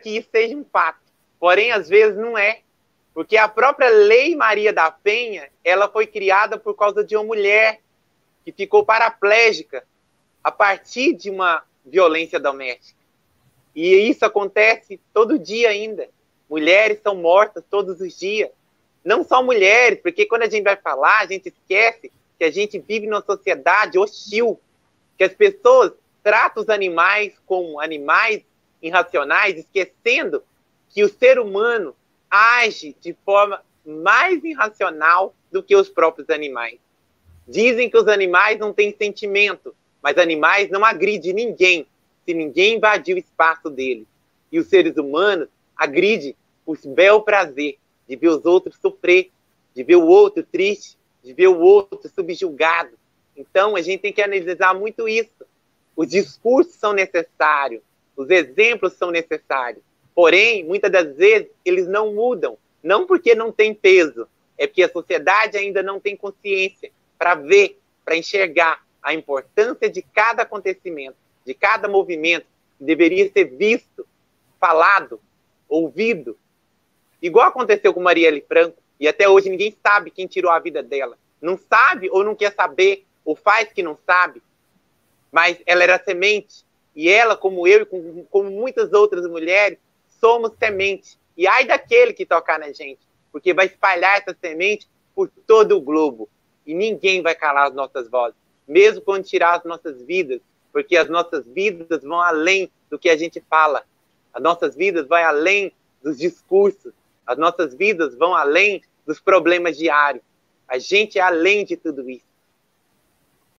que isso seja um fato. Porém, às vezes não é. Porque a própria Lei Maria da Penha, ela foi criada por causa de uma mulher que ficou paraplégica a partir de uma violência doméstica. E isso acontece todo dia ainda. Mulheres são mortas todos os dias. Não só mulheres, porque quando a gente vai falar, a gente esquece que a gente vive numa sociedade hostil, que as pessoas tratam os animais como animais irracionais, esquecendo que o ser humano age de forma mais irracional do que os próprios animais. Dizem que os animais não têm sentimento, mas animais não agridem ninguém se ninguém invadir o espaço deles. E os seres humanos agridem por bel prazer de ver os outros sofrer, de ver o outro triste, de ver o outro subjugado. Então, a gente tem que analisar muito isso. Os discursos são necessários, os exemplos são necessários. Porém, muitas das vezes, eles não mudam. Não porque não tem peso, é porque a sociedade ainda não tem consciência para ver, para enxergar a importância de cada acontecimento, de cada movimento, que deveria ser visto, falado, ouvido, Igual aconteceu com Marielle Franco, e até hoje ninguém sabe quem tirou a vida dela. Não sabe ou não quer saber, ou faz que não sabe. Mas ela era semente. E ela, como eu e como, muitas outras mulheres, somos semente. E ai daquele que tocar na gente, porque vai espalhar essa semente por todo o globo. E ninguém vai calar as nossas vozes, mesmo quando tirar as nossas vidas, porque as nossas vidas vão além do que a gente fala. As nossas vidas vão além dos discursos, as nossas vidas vão além dos problemas diários. A gente é além de tudo isso.